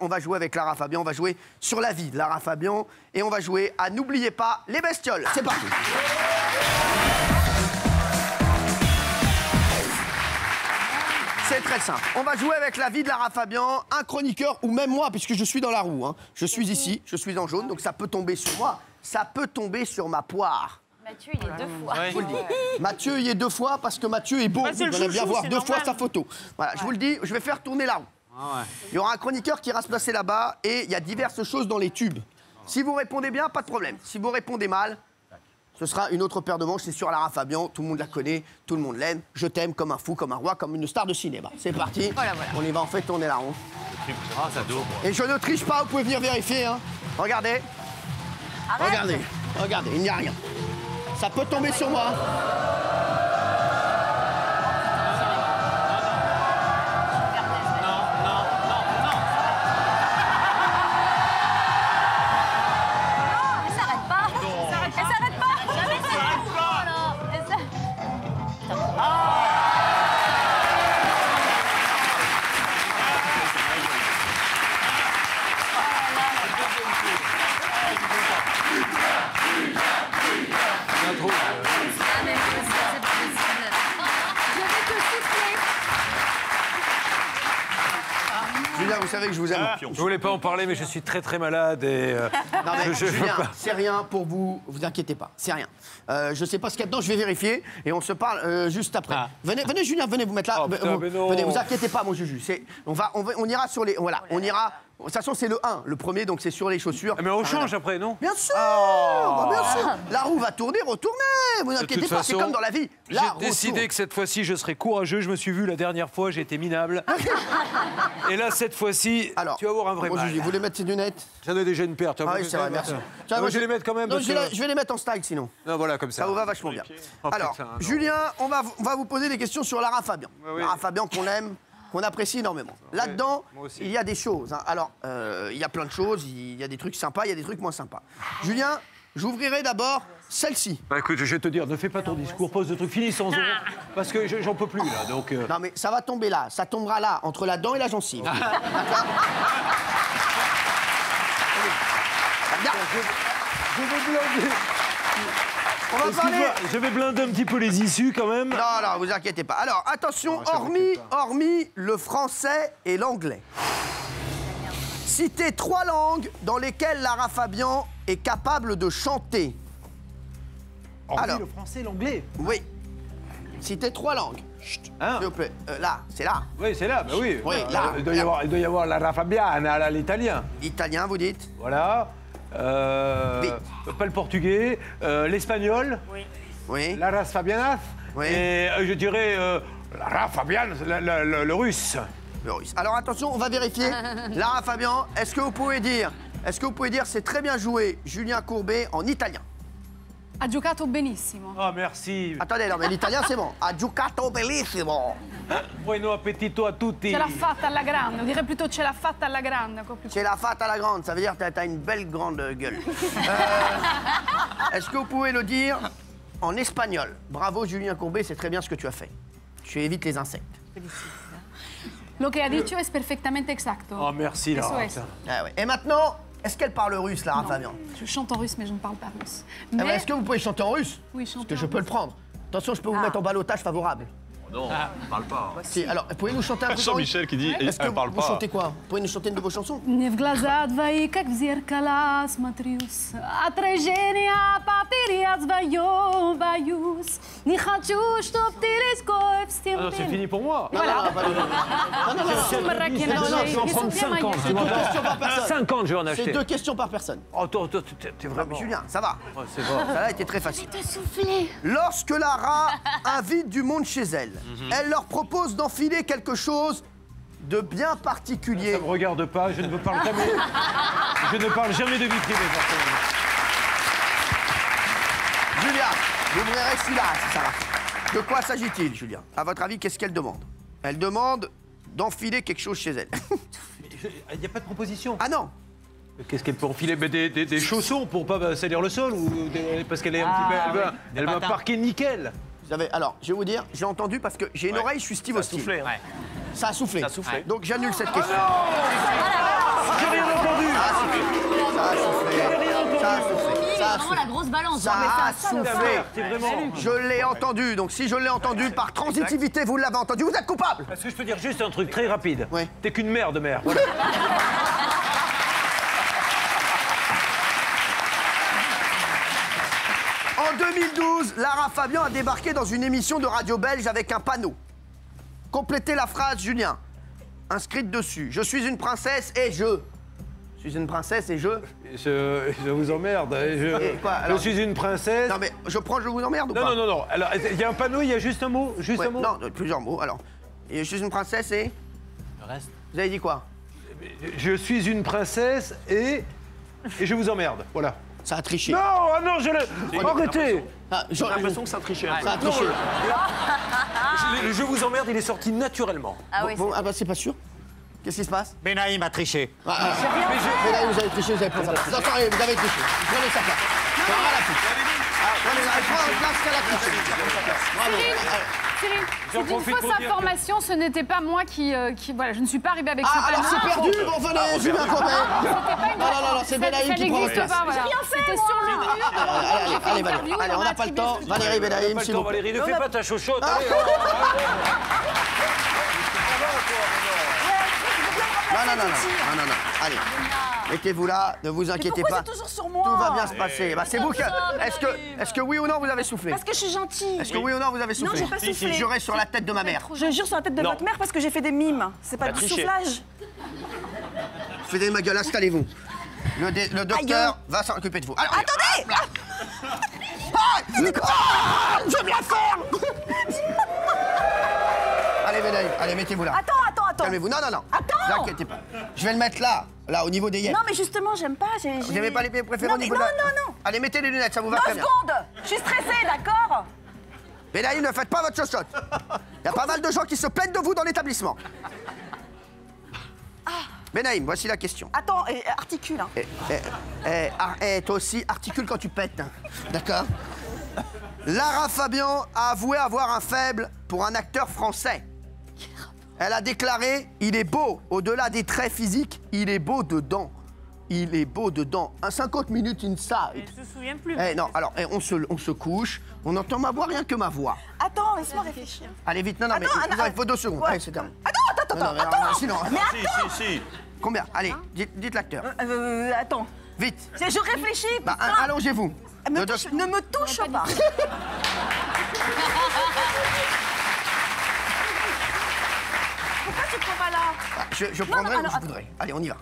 On va jouer avec Lara Fabian, on va jouer sur la vie de Lara Fabian et on va jouer à N'oubliez pas les bestioles. C'est parti. C'est très simple. On va jouer avec la vie de Lara Fabian, un chroniqueur ou même moi, puisque je suis dans la roue. hein. Je suis ici, je suis en jaune, donc ça peut tomber sur moi, ça peut tomber sur ma poire. Mathieu, il est deux fois. Je vous le dis. Mathieu y est deux fois parce que Mathieu est beau. Bah, Vous allez bien voir deux fois sa photo. Voilà, je vous le dis, je vais faire tourner la roue. Il y aura un chroniqueur qui ira se placer là-bas et il y a diverses choses dans les tubes. Si vous répondez bien, pas de problème. Si vous répondez mal, ce sera une autre paire de manches. C'est sur Lara Fabian, tout le monde la connaît, tout le monde l'aime. Je t'aime comme un fou, comme un roi, comme une star de cinéma. C'est parti. Voilà, voilà. On y va, on fait tourner la. Ah, ça dort. Et je ne triche pas, vous pouvez venir vérifier. hein. Regardez. Regardez, regardez, il n'y a rien. Ça peut tomber sur moi. Vous savez que je vous aime. Je voulais pas en parler, mais je suis très très malade et. euh, Non mais je- Julien, pas. c'est rien pour vous, vous inquiétez pas, c'est rien. Euh, je sais pas ce qu'il y a dedans, je vais vérifier et on se parle euh, juste après. Ah. Venez, venez Julien, venez vous mettre là. Oh, putain, vous, mais non. venez, vous inquiétez pas mon Juju. C'est, on va, on va- on ira sur les, voilà, on ira. De toute façon c'est le 1, le premier donc c'est sur les chaussures. Ah, mais on Ah, change après, non Bien sûr, bah, bien sûr. La roue va tourner, retourner. Vous inquiétez pas, c'est comme dans la vie. J'ai décidé tourne. que cette fois-ci, je serais courageux. Je me suis vu la dernière fois, j'ai été minable. et là, cette fois-ci, Alors, tu vas avoir un vrai mon mal. Vous voulez mettre ces lunettes? J'en ai déjà une paire. Ah oui, moi, c'est vrai, je- merci. Tiens, moi, je vais les mettre quand même. Non, parce je, vais que- la- je vais les mettre en style sinon. Non, voilà, comme ça. Ça vous va vachement bien. Oh, Alors. Julien, on va, on va vous poser des questions sur Lara Fabian. oui. Lara Fabian qu'on aime, qu'on apprécie énormément. Là-dedans, il y a des choses. hein. Alors, euh, il y a plein de choses, il y a des trucs sympas, il y a des trucs moins sympas. Julien, j'ouvrirai d'abord celle-ci. Bah, écoute, je vais te dire, ne fais pas ton discours, pose de trucs, finis sans eau, parce que je- j'en peux plus là. Donc, euh, Non mais ça va tomber là, ça tombera là, entre la dent et la gencive. Ah. D'accord Regarde, je vais blinder. On va parler... Excuse-moi, je vais blinder un petit peu les issues quand même. Non, non, vous inquiétez pas. Alors, attention, hormis, hormis le français et l'anglais. Citez trois langues dans lesquelles Lara Fabian est capable de chanter. Alors. le français, l'anglais. Oui. Citez trois langues. Chut, Hein S'il vous plaît. Euh, là, c'est là. Oui, c'est là, bah oui. Oui, Euh, là. Il doit y avoir, il doit y avoir la Fabiana, là, l'italien. Italien, vous dites Voilà. Euh, pas le portugais, euh, l'espagnol, Oui. la race Fabianas, Oui. et euh, je dirais euh, la race Fabian, la- la- le, le russe. Le russe. Alors attention, on va vérifier. Lara Fabian, est-ce que vous pouvez dire, est-ce que vous pouvez dire c'est très bien joué Julien Courbet en italien? Ha giocato benissimo. Ah, merci. Attendez, non mais l'italien c'est bon. Ha giocato bellissimo. Buon appetito a tutti. Ce l'ha fatta alla grande, direi plutôt ce l'ha fatta alla grande. quoi, più- C'est la fête à la grande, ça veut dire que t'as- une belle grande gueule. Euh, Est-ce que vous pouvez le dire en espagnol? Bravo Julien Courbet, c'est très bien ce que tu as fait. Tu évites les insectes. Lo che ha dicho es perfectamente exacto. Oh, merci, Laura. es. Ah ouais. Et maintenant, est-ce qu'elle parle russe, Lara Fabian Je chante en russe, mais je ne parle pas russe. Ah bah, Mais Est-ce que vous pouvez chanter en russe Oui, Parce chanter que je en peux le russe. prendre. Attention, je peux vous mettre en balotage favorable. Non, parle pas. Si, alors, pouvez-nous chanter un truc en russe Jean-Michel qui dit Est-ce que elle parle vous pas. chantez quoi Vous pouvez nous chanter une de vos chansons Мне в глаза твои, как в зеркала, смотрюсь. Отражения потери я свое боюсь. Не хочу, чтоб ты резкой в Ah non, c'est стены. fini pour moi. Voilà. pas du tout. Non, non, non, non. Сумраки Ah, je vais en prendre 50. 50, je vais en acheter. C'est deux questions par personne. Oh, toi, t'es vraiment. Julien, ça va. Oh, ça a été très facile. Lorsque Lara invite du monde chez elle, mhm. elle leur propose d'enfiler quelque chose de bien particulier. Ça me regarde pas, je ne me parle jamais. je ne parle jamais de vie privée, Julia, vous celui-là, ça De quoi s'agit-il, Julien? À votre avis, qu'est-ce qu'elle demande? Elle demande d'enfiler quelque chose chez elle. Il n'y a pas de proposition. ah non Qu'est-ce qu'elle peut enfiler Ben, des, des- des chaussons pour pas bah, salir le sol ou des- parce qu'elle est un petit peu. Elle va, elle va parquer nickel. Vous avez, alors, je vais vous dire, j'ai entendu parce que j'ai une oreille, je suis Steve Austin. Ça a soufflé. Ça a soufflé. Donc j'annule cette question. J'ai rien entendu Ça a soufflé. Ça a soufflé. Ça a soufflé. Ça a Vraiment la grosse balance. Ça a Ta soufflé. mère, t'es vraiment... Je l'ai entendu. Donc si je l'ai entendu par transitivité, vous l'avez entendu. Vous êtes coupable. Est-ce que je peux dire juste un truc très rapide Oui. T'es qu'une mère de mère. Voilà. En 2012, Lara Fabian a débarqué dans une émission de radio belge avec un panneau. Complétez la phrase, Julien. Inscrite dessus. Je suis une princesse et je. Je suis une princesse et je. Je, je vous emmerde. Je, quoi, je suis une princesse. Non mais je prends, je vous emmerde ou Non, pas non, non, non. Alors, il y a un panneau, il y a juste un mot Juste Ouais, un mot non, euh, plusieurs mots. Alors, et je suis une princesse et. Le reste. Vous avez dit quoi? Je suis une princesse et. Et je vous emmerde. Voilà. Ça a triché. Non, ah non, je l'ai. Arrêtez Ah, J'ai l'impression que ça un peu. Ça a triché. Le je vous emmerde, il est sorti naturellement. Ah oui. Bon, ah bah c'est pas sûr. Qu'est-ce qui se passe? Benaïm a triché. ah, ah. Mais là, vous avez triché, vous avez pris sa place. Vous avez triché. Prenez sa place. Prenez la place. Ah, prenez la prenez la place qu'elle a triché. Bravo. Cyril, J'en c'est une profite fausse pour dire que- information, ce n'était pas moi qui, euh, qui- Voilà, je ne suis pas arrivée avec ce Ah, alors panneau. c'est perdu Bon, Corbet. C'était pas une Non, non, non, non, c'est Benaïm qui prend la place. pas, voilà. C'était sur le mur. Allez, Valérie. Allez, on n'a pas le temps. Valérie Benaïm, s'il vous plaît. Valérie, ne fais pas ta chochotte. Allez, Non, non, non, non, non, non, non. Allez, mettez-vous là, ne vous inquiétez Pourquoi pas. toujours sur moi Tout va bien se passer. Bah, c'est vous qui. Est-ce que, est-ce que oui ou non vous avez soufflé Parce que je suis gentille. Est-ce que oui ou non vous avez soufflé j'ai pas Si, si, soufflé. Jurez sur la tête de ma mère. Je jure sur la tête de Non. votre mère parce que j'ai fait des mimes. C'est pas du triché. soufflage. Faites ma gueule, installez-vous. Le, docteur va s'occuper de vous. Alors, Attendez Ah Ah Je vais la faire Allez, Benaïm, allez, mettez-vous là. Attends, attends. Calmez-vous. Non, non, non. Attends. Ne pas. Je vais le mettre là, là, au niveau des yeux. Non, mais justement, j'aime pas. Vous n'aimez pas les pieds préférés non, au mais niveau non, de la... non, non. Allez, mettez les lunettes, ça vous va Deux très bien. secondes. Je suis stressée, d'accord Benaïm, ne faites pas votre chochotte. Il y a pas mal de gens qui se plaignent de vous dans l'établissement. Benaïm, voici la question. Attends, articule. Hein. Eh, eh, eh, ah, eh, toi aussi, articule quand tu pètes. hein. D'accord? Lara Fabian a avoué avoir un faible pour un acteur français. Elle a déclaré Il est beau, au-delà des traits physiques, il est beau dedans. Il est beau dedans. Un 50 minutes inside. Je me souviens plus. Eh non, alors eh, on, se, on se couche, on entend ma voix rien que ma voix. Attends, laisse-moi réfléchir. Allez vite, non, non, mais avez vos deux secondes. ouais. Allez, c'est terminé. Attends, attends, Non, non, attends, attends. sinon, Mais Si, attends. si, si. Combien? Allez, dites, dites l'acteur. Euh, attends. Vite. Je réfléchis. Bah, allongez-vous. Ne me touche pas. Pourquoi tu prends pas là Je, je non, prendrai non, où je attends. voudrais. Allez, on y va.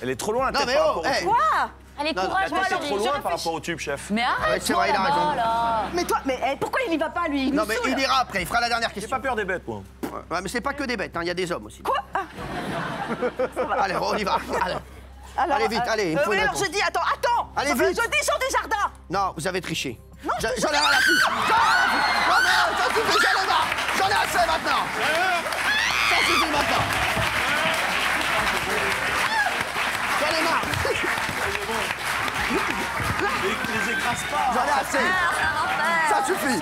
Elle est trop loin, la Non, tête mais par oh, rapport au hey. tube. Quoi Allez, Non, courage, La moi, tête est Cyril, trop je loin par rapport au tube, chef. Mais arrête, c'est vrai, il a là raison. Mais toi, mais eh, pourquoi il y va pas lui? Non, mais saoule. il ira après, il fera la dernière J'ai question. pas peur des bêtes, moi. Ouais, mais c'est pas que des bêtes, hein, il y a des hommes aussi. Quoi? Ah, Allez, on y va. Allez. alors, Allez, vite, euh, allez, il me euh, faut oui, une alors réponse. je dis, attends, attends Allez, Euh, vite. Je dis Jean Desjardins Non, vous avez triché. Je- J'en ai rien à foutre. J'en ai rien à foutre. Non, non, ça suffit, j'en ai marre. J'en ai assez maintenant. J'en ai assez. Ça suffit.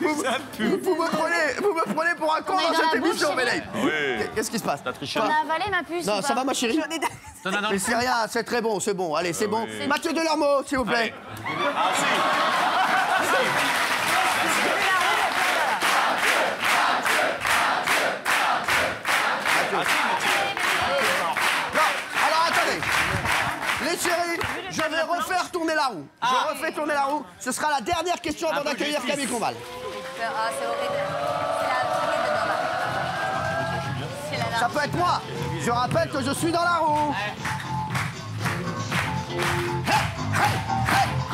Vous, vous me prenez, vous me prenez pour un con dans cette émission. Bélaï. Oui. Qu'est-ce qui se passe T'as triché. On a avalé ma puce Non, ou ça va ma chérie J'en ai- Non, non, non. Mais c'est rien, c'est très bon, c'est bon. Allez, c'est bon. Mathieu Delormeau, s'il vous plaît. Ah, si. Tourner la roue. Je refais tourner la roue. Ce sera la dernière question avant d'accueillir Camille Combal. Ah, c'est horrible. C'est la Ça peut être moi. Je rappelle que je suis dans la roue. Hey, hey, hey,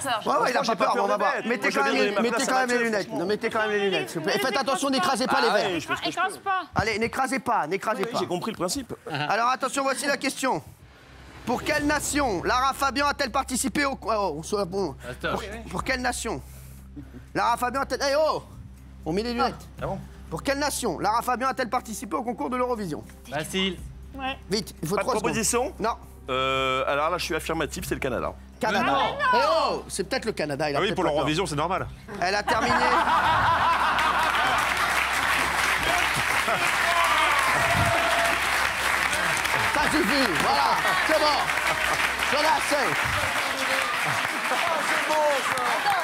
peur. Ouais, ouais, il a pas peur, on va voir. Mettez quand même, les- lunettes. mettez quand même les lunettes, s'il vous plaît. Et faites attention, n'écrasez pas les Ah, verres. peux. Écrase pas. Allez, n'écrasez pas, n'écrasez pas. J'ai compris le principe. Alors attention, voici la question. Pour quelle nation Lara Fabian a-t-elle participé au... Oh, on soit bon. Pour, pour quelle nation Lara Fabian a-t-elle... Eh oh On met les lunettes. Ah bon Pour quelle nation Lara Fabian a-t-elle participé au concours de l'Eurovision Facile. Vite, il faut Pas de trois secondes. proposition Non. Euh, alors là, je suis affirmatif, c'est le Canada. Canada. Eh oh C'est peut-être le Canada. il a Ah oui, peut-être pour pas l'Eurovision, c'est normal. Elle a terminé. Ça suffit, voilà, c'est bon. J'en ai assez. Attends,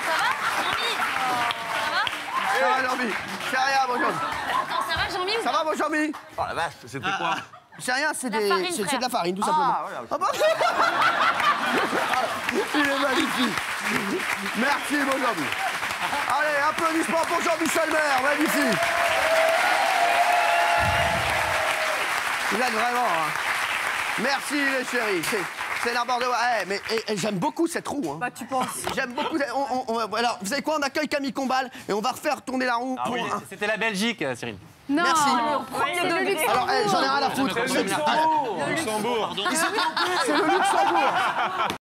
ça va Jean-Mi? Ça va Ça va, Jean-Mi? C'est rien. Attends, ça va Jean-Mi? Ça va, mon Jean-Mi? Oh la vache, c'était quoi? C'est rien, c'est des... de la farine, tout simplement. Ah, voilà. Ah bon Il est magnifique. Merci, mon Jean-Mi. Allez, applaudissements pour Jean-Michel Maire, magnifique. Il aide vraiment. hein. Merci, les chéris. C'est, n'importe quoi. Eh, mais j'aime beaucoup cette roue. hein. Bah, tu penses. J'aime beaucoup. on- on- on- alors, vous savez quoi On accueille Camille Combal et on va refaire tourner la roue. pour un- C'était la Belgique, euh, Cyril. Non. Merci. Premier C'est le degré. Luxembourg. Alors, eh, j'en ai rien à foutre. Luxembourg. C'est le Luxembourg.